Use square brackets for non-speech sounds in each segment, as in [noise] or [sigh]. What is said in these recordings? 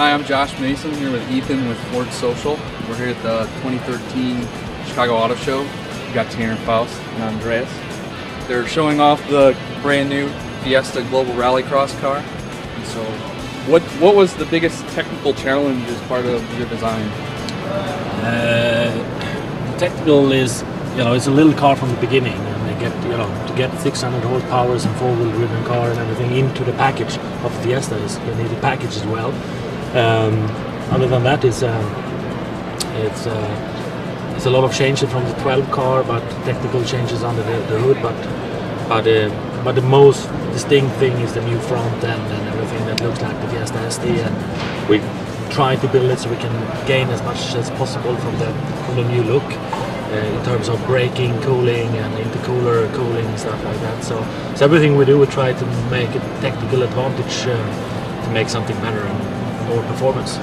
Hi, I'm Josh Mason here with Ethan with Ford Social. We're here at the 2013 Chicago Auto Show. We've got Tanner Foust and Andreas. They're showing off the brand new Fiesta Global Rallycross car. And so, what what was the biggest technical challenge as part of your design? Uh, technical is, you know, it's a little car from the beginning, and they get, you know, to get 600 horsepower and four-wheel driven car and everything into the package of Fiesta is you need a package as well. Um, other than that, it's um, it's uh, it's a lot of changes from the 12 car, but technical changes under the, the hood. But but uh, but the most distinct thing is the new front end and everything that looks like the Fiesta ST, and we try to build it so we can gain as much as possible from the from the new look. Uh, in terms of braking, cooling, and intercooler cooling and stuff like that. So, so everything we do, we try to make a technical advantage uh, to make something better and more performance.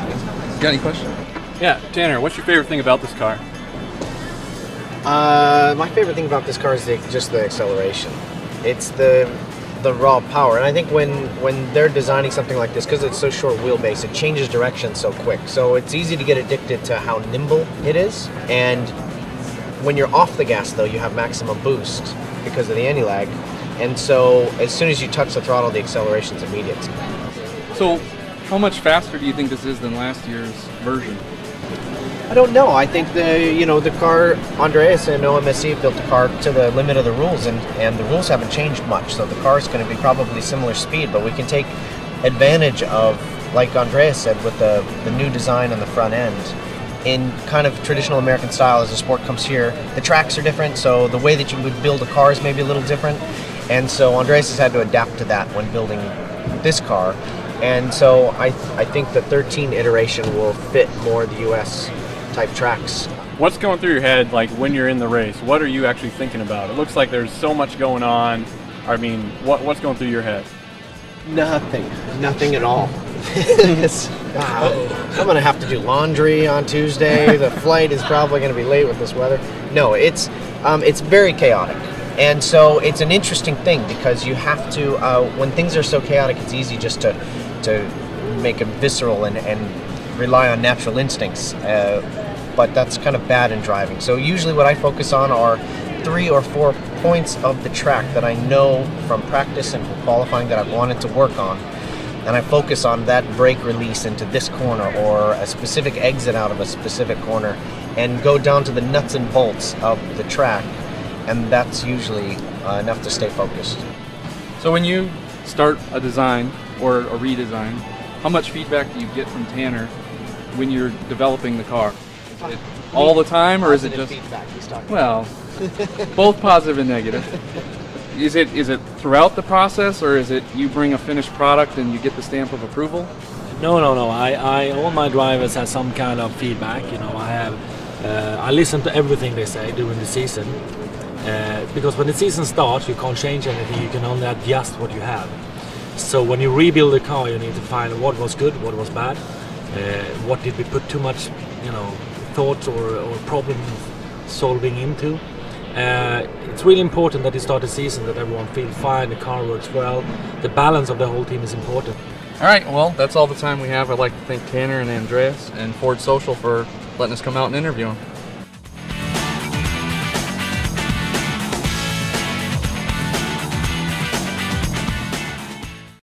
Got any questions? Yeah, Tanner, what's your favorite thing about this car? Uh, my favorite thing about this car is the, just the acceleration. It's the the raw power, and I think when when they're designing something like this, because it's so short wheelbase, it changes direction so quick. So it's easy to get addicted to how nimble it is. And when you're off the gas, though, you have maximum boost because of the anti-lag. And so as soon as you touch the throttle, the acceleration's immediate. So, how much faster do you think this is than last year's version? I don't know. I think the you know the car Andreas and OMSE built the car to the limit of the rules, and and the rules haven't changed much. So the car is going to be probably similar speed, but we can take advantage of, like Andreas said, with the the new design on the front end. In kind of traditional American style, as the sport comes here, the tracks are different, so the way that you would build a car is maybe a little different. And so Andreas has had to adapt to that when building this car. And so I, I think the 13 iteration will fit more the US type tracks. What's going through your head like when you're in the race? What are you actually thinking about? It looks like there's so much going on. I mean, what what's going through your head? Nothing. Nothing at all. [laughs] It's- wow. I'm going to have to do laundry on Tuesday. The [laughs] flight is probably going to be late with this weather. No, it's um, it's very chaotic. And so it's an interesting thing because you have to, uh, when things are so chaotic, it's easy just to, to make them visceral and, and rely on natural instincts. Uh, but that's kind of bad in driving. So usually what I focus on are three or four points of the track that I know from practice and from qualifying that I've wanted to work on. And I focus on that brake release into this corner or a specific exit out of a specific corner and go down to the nuts and bolts of the track. And that's usually uh, enough to stay focused. So when you start a design or a redesign, how much feedback do you get from Tanner when you're developing the car? Is it all the time, or is it just feedback he's talking well, both [laughs] positive and negative? Is it is it throughout the process, or is it you bring a finished product and you get the stamp of approval? No, no, no. I, I, all my drivers have some kind of feedback. You know, I have, uh, I listen to everything they say during the season, uh, because when the season starts, you can't change anything. You can only adjust what you have. So when you rebuild the car, you need to find what was good, what was bad, uh, what did we put too much, you know, thought or, or problem solving into. Uh, it's really important that you start the season that everyone feels fine, the car works well. The balance of the whole team is important. All right, well, that's all the time we have. I'd like to thank Tanner and Andreas and Ford Social for letting us come out and interview them.